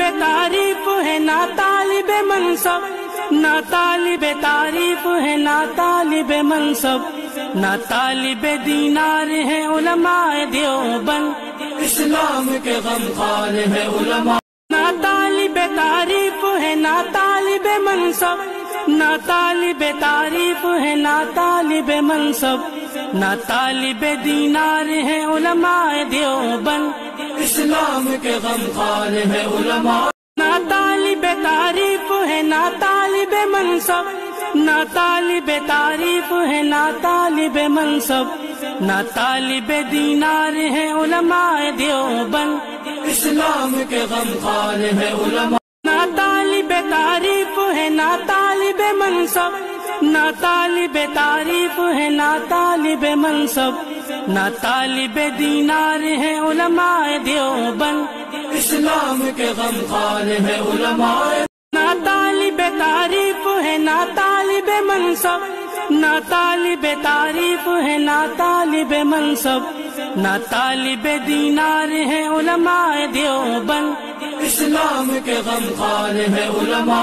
तारीफ़ है, ना तालिब मनसब। ना तालिब तारीफ़ है, ना तालिब मनसब। ना तालिब दीनार है, उलमाए देवबंद इस्लाम के गम खान है, उलमा। ना तालिब तारीफ़ है, ना तालिब मनसब। ना तालिब तारीफ़ है, ना तालिब मनसब। ना तालिब दीनार है, उलमाए देवबंद इस्लाम के गम खान है उलमा। ना तालिब तारीफ़ है, ना तालिब मनसब। ना तालिब तारीफ़ है, ना तालिब मनसब। ना तालिब दीनार है उलमाए देवबंद। इस्लाम के गम खान है उलमा। ना तालिब तारीफ़ है, ना तालिब मनसब। ना तालिब तारीफ़ है, ना तालिब मनसब। ना तालिब दीनार है उलमाए देवबंद। इस्लाम के गम खान है उलमा ना तालिब तारीफ़ है ना तालिब मनसब। ना तालिब तारीफ़ है ना तालिब मनसब। ना तालिब दीनार है उलमाए देवबंद। इस्लाम के गम खान है उलमा